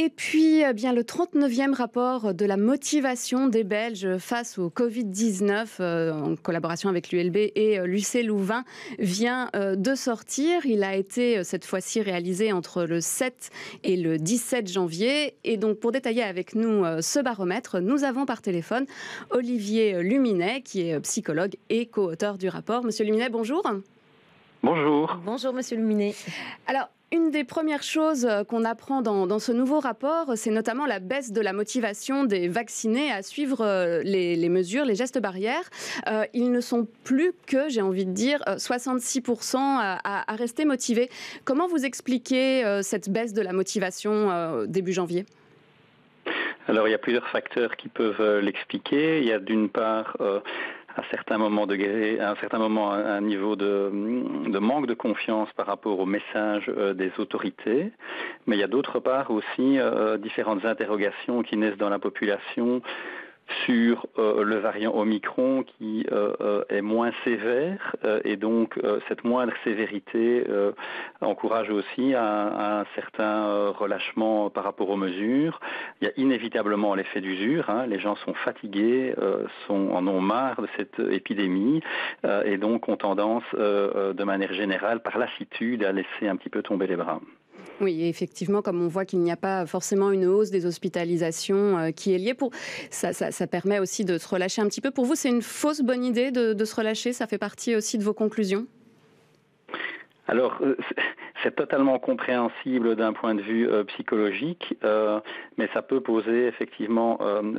Et puis, eh bien, le 39e rapport de la motivation des Belges face au Covid-19, euh, en collaboration avec l'ULB et euh, l'UC Louvain, vient euh, de sortir. Il a été cette fois-ci réalisé entre le 7 et le 17 janvier. Et donc, pour détailler avec nous ce baromètre, nous avons par téléphone Olivier Luminet, qui est psychologue et co-auteur du rapport. Monsieur Luminet, bonjour. Bonjour. Bonjour, monsieur Luminet. Alors, une des premières choses euh, qu'on apprend dans, ce nouveau rapport, c'est notamment la baisse de la motivation des vaccinés à suivre euh, les, mesures, les gestes barrières. Euh, ils ne sont plus que, j'ai envie de dire, 66% à, rester motivés. Comment vous expliquez cette baisse de la motivation début janvier? Alors il y a plusieurs facteurs qui peuvent l'expliquer. Il y a d'une part à certains moments de à un certain moment un niveau de, manque de confiance par rapport au message euh, des autorités, mais il y a d'autre part aussi euh, différentes interrogations qui naissent dans la population sur euh, le variant Omicron qui euh, euh, est moins sévère et donc cette moindre sévérité encourage aussi un, certain relâchement par rapport aux mesures. Il y a inévitablement l'effet d'usure. Hein. Les gens sont fatigués, sont, en ont marre de cette épidémie et donc ont tendance de manière générale par lassitude à laisser un petit peu tomber les bras. Oui, effectivement, comme on voit qu'il n'y a pas forcément une hausse des hospitalisations euh, qui est liée, pour ça, permet aussi de se relâcher un petit peu. Pour vous, c'est une fausse bonne idée de, se relâcher? Ça fait partie aussi de vos conclusions? Alors, euh, c'est totalement compréhensible d'un point de vue euh, psychologique, mais ça peut poser effectivement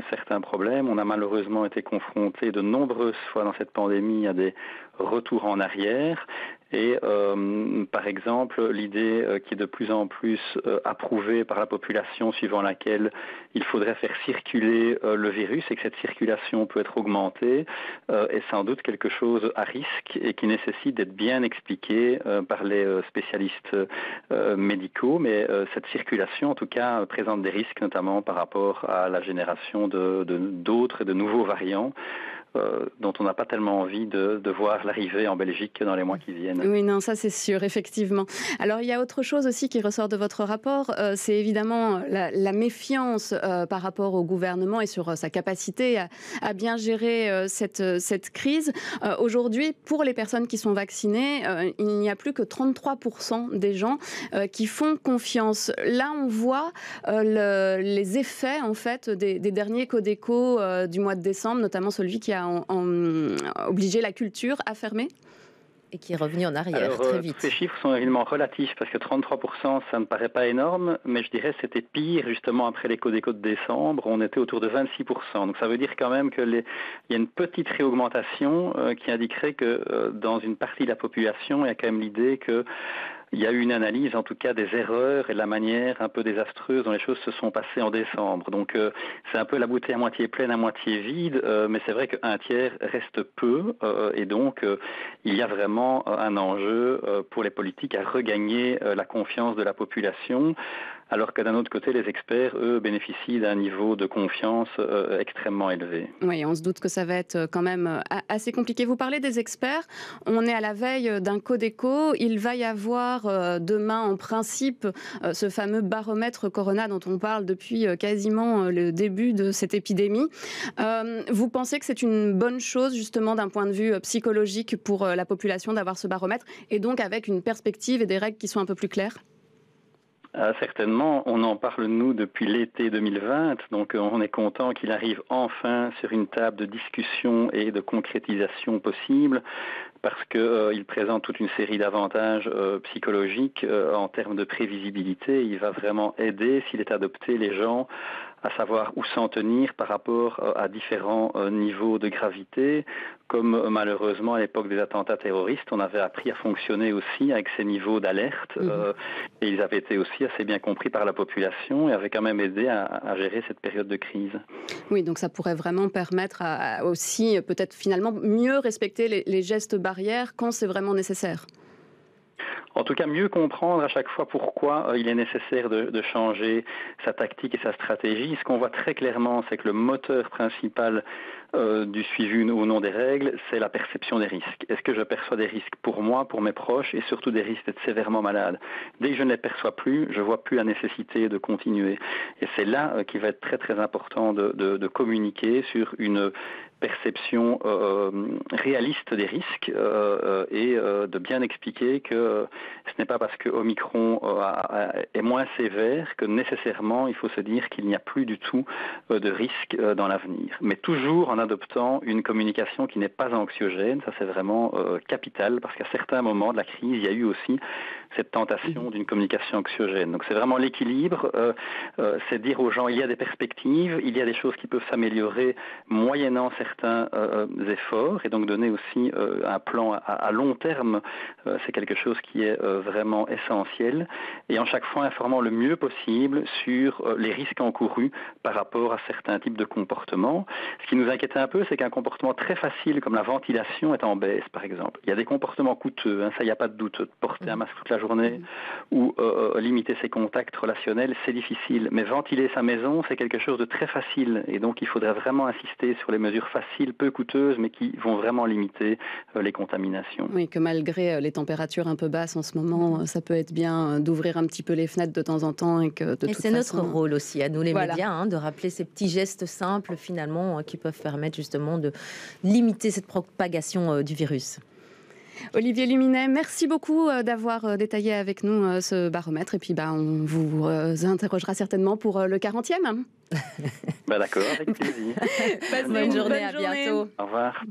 certains problèmes. On a malheureusement été confronté de nombreuses fois dans cette pandémie à des retours en arrière. Et euh, par exemple, l'idée euh, qui est de plus en plus euh, approuvée par la population suivant laquelle il faudrait faire circuler le virus et que cette circulation peut être augmentée est sans doute quelque chose à risque et qui nécessite d'être bien expliqué par les spécialistes médicaux. Mais cette circulation, en tout cas, présente des risques, notamment par rapport à la génération de d'autres et de nouveaux variants. Euh, dont on n'a pas tellement envie de, voir l'arrivée en Belgique dans les mois qui viennent. Oui, non, ça c'est sûr, effectivement. Alors il y a autre chose aussi qui ressort de votre rapport, euh, c'est évidemment la, méfiance euh, par rapport au gouvernement et sur sa capacité à, bien gérer cette, crise. Aujourd'hui, pour les personnes qui sont vaccinées, il n'y a plus que 33% des gens qui font confiance. Là, on voit les effets en fait des, des derniers Codeco du mois de décembre, notamment celui qui a obligé la culture à fermer et qui est revenu en arrière très euh, vite. Ces chiffres sont évidemment relatifs parce que 33%, ça ne paraît pas énorme, mais je dirais que c'était pire justement après l'écho des de décembre. On était autour de 26%. Donc ça veut dire quand même qu'il y a une petite réaugmentation euh, qui indiquerait que euh, dans une partie de la population, il y a quand même l'idée que il y a eu une analyse, en tout cas, des erreurs et de la manière un peu désastreuse dont les choses se sont passées en décembre. Donc, euh, c'est un peu la bouteille à moitié pleine, à moitié vide, euh, mais c'est vrai qu'un tiers reste peu, euh, et donc il y a vraiment un enjeu pour les politiques à regagner la confiance de la population alors que d'un autre côté, les experts, eux, bénéficient d'un niveau de confiance euh, extrêmement élevé. Oui, on se doute que ça va être euh, quand même euh, assez compliqué. Vous parlez des experts, on est à la veille d'un Codeco, il va y avoir demain en principe ce fameux baromètre Corona dont on parle depuis quasiment le début de cette épidémie. vous pensez que c'est une bonne chose justement d'un point de vue psychologique pour la population d'avoir ce baromètre et donc avec une perspective et des règles qui sont un peu plus claires? Ah, certainement, on en parle nous depuis l'été 2020, donc euh, on est content qu'il arrive enfin sur une table de discussion et de concrétisation possible parce qu'il euh, présente toute une série d'avantages euh, psychologiques en termes de prévisibilité. Il va vraiment aider, s'il est adopté, les gens à savoir où s'en tenir par rapport euh, à différents euh, niveaux de gravité, comme euh, malheureusement à l'époque des attentats terroristes, on avait appris à fonctionner aussi avec ces niveaux d'alerte, mhm. et ils avaient été aussi assez bien compris par la population et avaient quand même aidé à, gérer cette période de crise. Oui, donc ça pourrait vraiment permettre à, aussi peut-être finalement mieux respecter les gestes barrières quand c'est vraiment nécessaire en tout cas mieux comprendre à chaque fois pourquoi euh, il est nécessaire de, changer sa tactique et sa stratégie. Ce qu'on voit très clairement, c'est que le moteur principal du suivi ou non des règles, c'est la perception des risques. Est-ce que je perçois des risques pour moi, pour mes proches et surtout des risques d'être sévèrement malade? Dès que je ne les perçois plus, je vois plus la nécessité de continuer. Et c'est là qu'il va être très très important de, de communiquer sur une perception euh, réaliste des risques euh, et euh, de bien expliquer que ce n'est pas parce que Omicron est moins sévère que nécessairement il faut se dire qu'il n'y a plus du tout de risque dans l'avenir. Mais toujours en adoptant une communication qui n'est pas anxiogène, ça c'est vraiment capital parce qu'à certains moments de la crise, il y a eu aussi cette tentation mmh. d'une communication anxiogène. Donc c'est vraiment l'équilibre, c'est dire aux gens il y a des perspectives, il y a des choses qui peuvent s'améliorer moyennant certains certains euh, euh, efforts et donc donner aussi euh, un plan à, long terme, c'est quelque chose qui est vraiment essentiel. Et en chaque fois informant le mieux possible sur les risques encourus par rapport à certains types de comportements. Ce qui nous inquiète un peu, c'est qu'un comportement très facile comme la ventilation est en baisse, par exemple. Il y a des comportements coûteux, hein, ça il n'y a pas de doute. Porter un masque toute la journée ou limiter ses contacts relationnels, c'est difficile. Mais ventiler sa maison, c'est quelque chose de très facile. Et donc il faudrait vraiment insister sur les mesures faciles faciles, peu coûteuses, mais qui vont vraiment limiter euh, les contaminations. Oui, que malgré euh, les températures un peu basses en ce moment, euh, ça peut être bien d'ouvrir un petit peu les fenêtres de temps en temps et que de et c'est notre rôle aussi, à nous les médias, hein, de rappeler ces petits gestes simples finalement qui peuvent permettre justement de limiter cette propagation du virus. Olivier Luminet, merci beaucoup d'avoir détaillé avec nous ce baromètre. Et puis, bah, on vous interrogera certainement pour le 40e. bah d'accord, avec plaisir. Passez une, bonne journée, à bientôt. Au revoir.